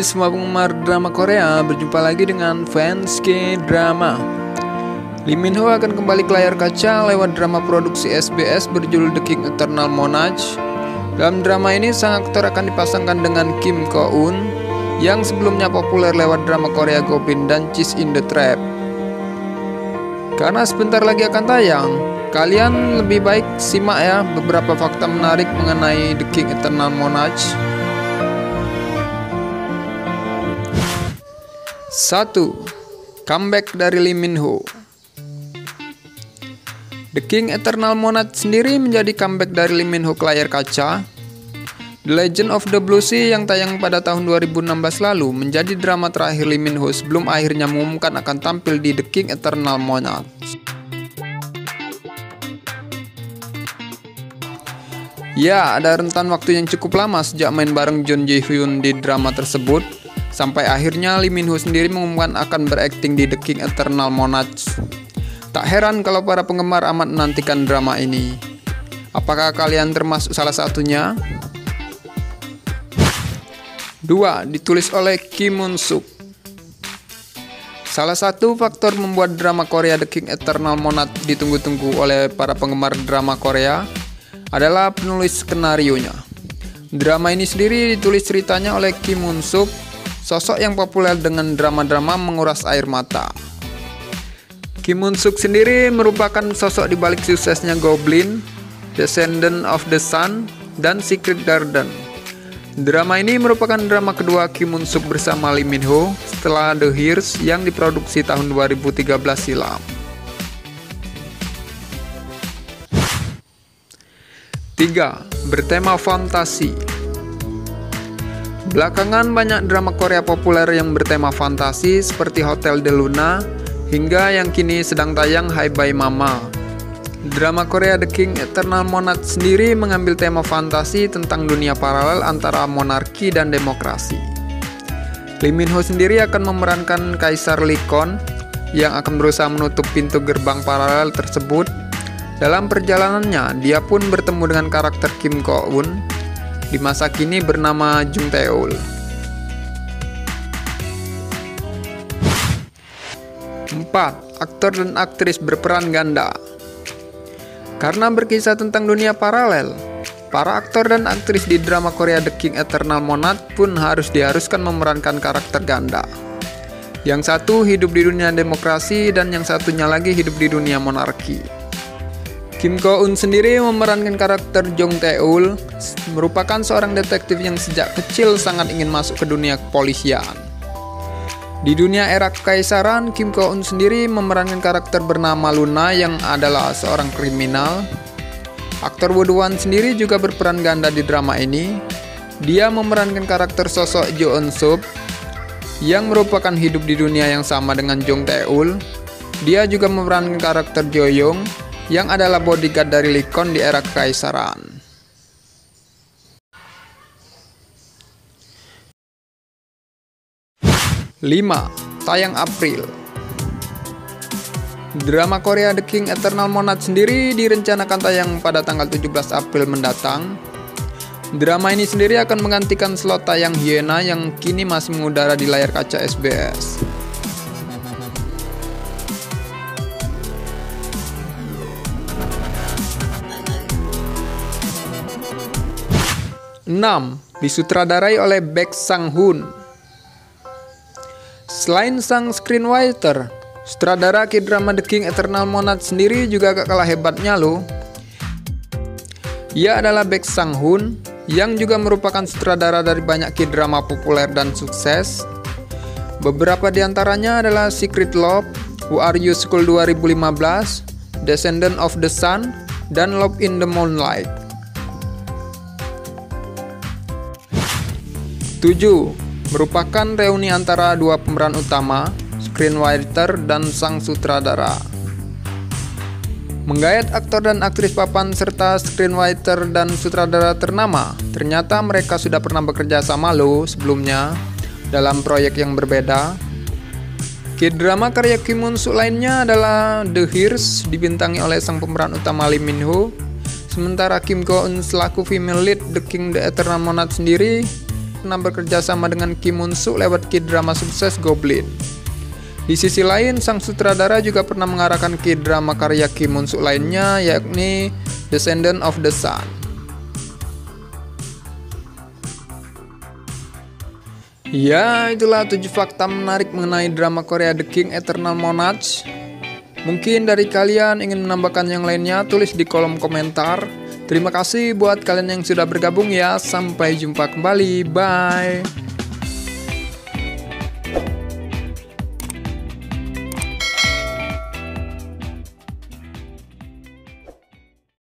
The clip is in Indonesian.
semua penggemar drama Korea, berjumpa lagi dengan fans K-drama. Lee Min Ho akan kembali ke layar kaca lewat drama produksi SBS berjudul The King Eternal Monarch. Dalam drama ini, sang aktor akan dipasangkan dengan Kim Ko Eun yang sebelumnya populer lewat drama Korea Goblin dan Cheese in the Trap. Karena sebentar lagi akan tayang, kalian lebih baik simak ya beberapa fakta menarik mengenai The King Eternal Monarch 1. Comeback dari Lee Min Ho The King Eternal Monarch sendiri menjadi comeback dari Lee Min Ho ke layar kaca. The Legend of the Blue Sea yang tayang pada tahun 2016 lalu menjadi drama terakhir Lee Min Ho sebelum akhirnya mengumumkan akan tampil di The King Eternal Monarch. Ya, ada rentan waktu yang cukup lama sejak main bareng John Ji Hyun di drama tersebut, Sampai akhirnya Lee Min Ho sendiri mengumumkan akan berakting di The King Eternal Monarch. Tak heran kalau para penggemar amat menantikan drama ini. Apakah kalian termasuk salah satunya? 2. Ditulis oleh Kim Moon Suk Salah satu faktor membuat drama Korea The King Eternal Monarch ditunggu-tunggu oleh para penggemar drama Korea adalah penulis skenario-nya. Drama ini sendiri ditulis ceritanya oleh Kim Moon Suk sosok yang populer dengan drama-drama menguras air mata. Kim Moon Suk sendiri merupakan sosok di balik suksesnya Goblin, Descendant of the Sun, dan Secret Garden. Drama ini merupakan drama kedua Kim Moon Suk bersama Lee Min Ho setelah The Hears yang diproduksi tahun 2013 silam. 3. Bertema fantasi Belakangan banyak drama Korea populer yang bertema fantasi seperti Hotel de Luna hingga yang kini sedang tayang Hai Bye Mama. Drama Korea The King Eternal Monarch sendiri mengambil tema fantasi tentang dunia paralel antara monarki dan demokrasi. Lee Min Ho sendiri akan memerankan Kaisar Lee Kon yang akan berusaha menutup pintu gerbang paralel tersebut. Dalam perjalanannya, dia pun bertemu dengan karakter Kim Ko Eun di masa kini bernama Jung Taeul. 4. Aktor dan aktris berperan ganda Karena berkisah tentang dunia paralel, para aktor dan aktris di drama Korea The King Eternal Monarch pun harus diharuskan memerankan karakter ganda. Yang satu hidup di dunia demokrasi dan yang satunya lagi hidup di dunia monarki. Kim Ko Eun sendiri memerankan karakter Jong Tae-ul, merupakan seorang detektif yang sejak kecil sangat ingin masuk ke dunia kepolisian. Di dunia era kekaisaran, Kim Ko Eun sendiri memerankan karakter bernama Luna yang adalah seorang kriminal. Aktor Woo Wan sendiri juga berperan ganda di drama ini. Dia memerankan karakter sosok Jo Eun Sup yang merupakan hidup di dunia yang sama dengan Jong Tae-ul. Dia juga memerankan karakter Jo Young yang adalah bodyguard dari Likon di era kekaisaran. Lima, tayang April. Drama Korea The King Eternal Monarch sendiri direncanakan tayang pada tanggal 17 April mendatang. Drama ini sendiri akan menggantikan slot tayang Hyena yang kini masih mengudara di layar kaca SBS. 6. Disutradarai oleh Baek Sang Hoon Selain sang screenwriter, sutradara K-drama The King Eternal Monarch sendiri juga gak kalah hebatnya loh. Ia adalah Baek Sang Hoon yang juga merupakan sutradara dari banyak K-drama populer dan sukses. Beberapa di antaranya adalah Secret Love, Who Are You School 2015, Descendant of the Sun, dan Love in the Moonlight. 7. Merupakan reuni antara dua pemeran utama, screenwriter dan sang sutradara. Menggayat aktor dan aktris papan serta screenwriter dan sutradara ternama, ternyata mereka sudah pernah bekerja sama lo sebelumnya dalam proyek yang berbeda. K-drama karya Kim Moon Suk lainnya adalah The Hears dibintangi oleh sang pemeran utama Lee Min Ho. Sementara Kim Go Eun selaku female lead The King The Eternal Monarch sendiri pernah bekerja sama dengan Kim Moon Suk lewat K-drama sukses Goblin. Di sisi lain, sang sutradara juga pernah mengarahkan K-drama karya Kim Moon Suk lainnya, yakni Descendant of the Sun. Ya, itulah tujuh fakta menarik mengenai drama Korea The King Eternal Monarch. Mungkin dari kalian ingin menambahkan yang lainnya, tulis di kolom komentar. Terima kasih buat kalian yang sudah bergabung ya. Sampai jumpa kembali. Bye.